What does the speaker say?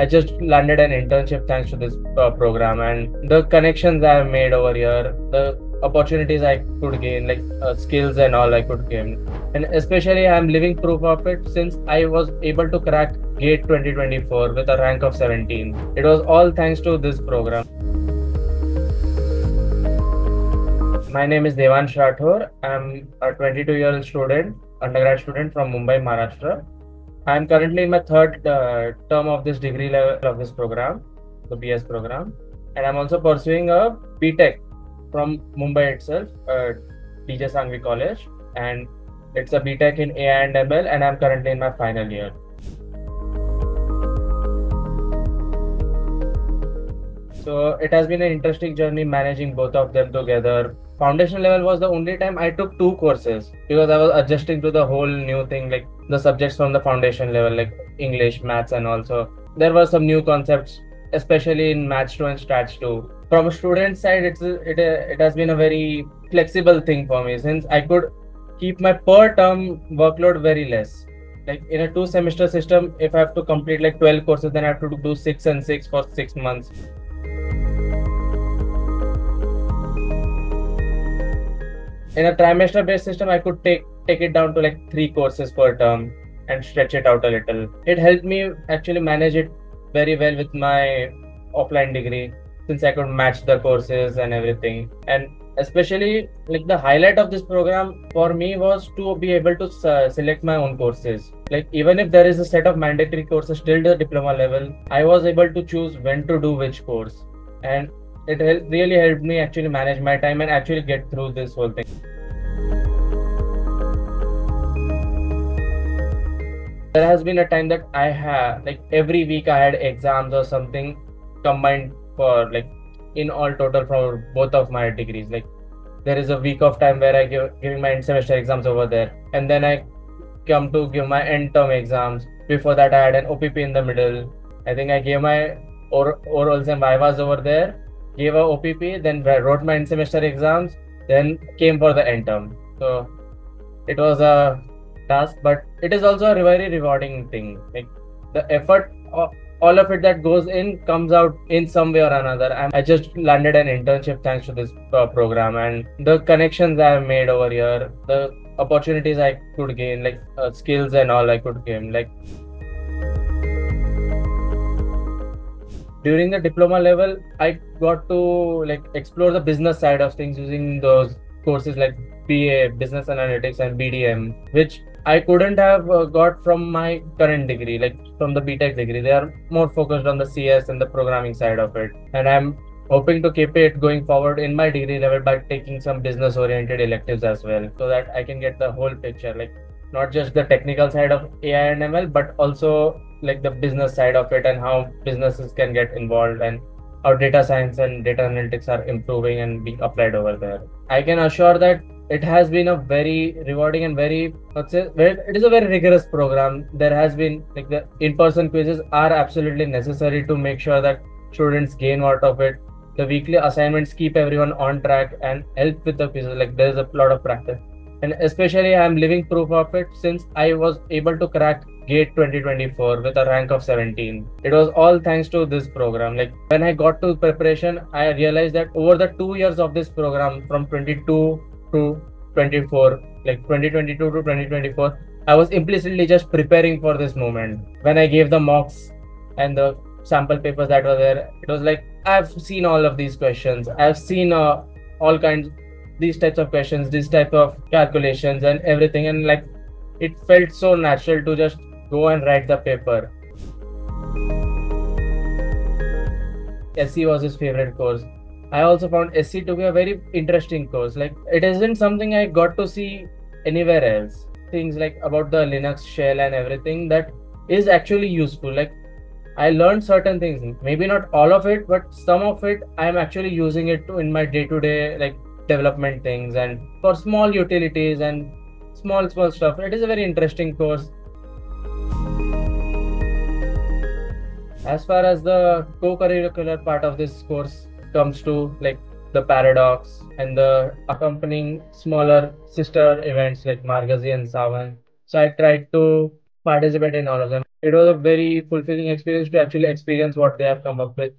I just landed an internship thanks to this uh, program and the connections I've made over here, the opportunities I could gain, like uh, skills and all I could gain. And especially, I'm living proof of it since I was able to crack GATE 2024 with a rank of 17. It was all thanks to this program. My name is Devansh Rathor. I'm a 22 year old student, undergrad student from Mumbai, Maharashtra. I'm currently in my third uh, term of this degree level of this program, the BS program, and I'm also pursuing a BTech from Mumbai itself, uh, DJ Sanghvi College, and it's a BTech in AI and ML, and I'm currently in my final year. So it has been an interesting journey managing both of them together. Foundation level was the only time I took two courses because I was adjusting to the whole new thing, like the subjects from the foundation level, like English, maths, and also there were some new concepts, especially in Maths 2 and Stats 2. From a student side, it's it it has been a very flexible thing for me since I could keep my per term workload very less. Like in a two semester system, if I have to complete like 12 courses, then I have to do six and six for six months in a trimester based system i could take take it down to like three courses per term and stretch it out a little. It helped me actually manage it very well with my offline degree since i could match the courses and everything. And especially like the highlight of this program for me was to be able to uh, select my own courses. Like even if there is a set of mandatory courses till the diploma level i was able to choose when to do which course. And it really helped me actually manage my time and actually get through this whole thing. There has been a time that I have like every week I had exams or something combined for like in all total for both of my degrees. Like there is a week of time where I give giving my end semester exams over there, and then I come to give my end term exams. Before that, I had an OPP in the middle. I think I gave my or- orals and vivas over there gave a OPP, then wrote my end semester exams, then came for the end term. So it was a task, but it is also a very rewarding thing. Like the effort, all of it that goes in comes out in some way or another. I just landed an internship thanks to this uh, program, and the connections I have made over here, the opportunities I could gain, like uh, skills and all I could gain, like during the diploma level i got to like explore the business side of things using those courses like ba business analytics and bdm which i couldn't have uh, got from my current degree like from the btech degree. They are more focused on the cs and the programming side of it. And i'm hoping to keep it going forward in my degree level by taking some business oriented electives as well so that i can get the whole picture like not just the technical side of ai and ml but also like the business side of it and how businesses can get involved and how data science and data analytics are improving and being applied over there. I can assure that it has been a very rewarding and very let's say it is a very rigorous program. There has been like the in-person quizzes are absolutely necessary to make sure that students gain out of it. The weekly assignments keep everyone on track and help with the quizzes. Like there is a lot of practice and especially i'm living proof of it since i was able to crack gate 2024 with a rank of 17 it was all thanks to this program. Like when i got to preparation i realized that over the two years of this program from 22 to 24 like 2022 to 2024 i was implicitly just preparing for this moment. When i gave the mocks and the sample papers that were there it was like i've seen all of these questions. I've seen uh, all kinds these types of questions, these type of calculations and everything. And like it felt so natural to just go and write the paper. SE was his favorite course. I also found SE to be a very interesting course. Like it isn't something I got to see anywhere else. Things like about the Linux shell and everything that is actually useful. Like I learned certain things, maybe not all of it, but some of it I'm actually using it to in my day-to-day like development things and for small utilities and small small stuff. It is a very interesting course. As far as the co-curricular part of this course comes to like the paradox and the accompanying smaller sister events like margazi and savan so i tried to participate in all of them. It was a very fulfilling experience to actually experience what they have come up with